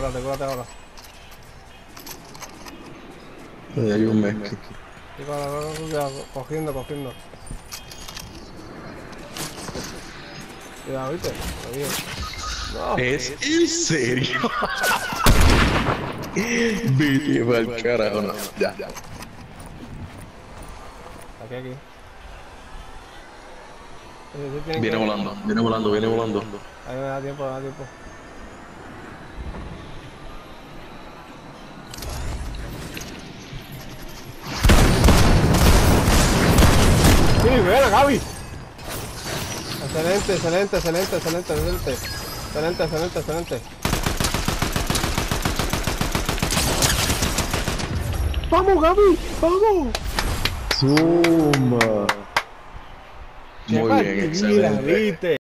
Cúrate, cúrate ahora. Ahí hay un mezcla. Y la cuidado, cogiendo, cogiendo. Cuidado, ¿viste? Lo. No, ¿Es en serio? Vete pa'l carajo, no. Ya, ya. aquí, aquí. Tiene Viene volando, viene volando, viene volando. Ahí me da tiempo, me da tiempo. Buena, Gaby. Excelente, excelente, excelente, excelente, excelente. Excelente, excelente, excelente. ¡Vamos, Gaby! ¡Vamos! Suma. ¡Qué Muy bien, excelente. viste!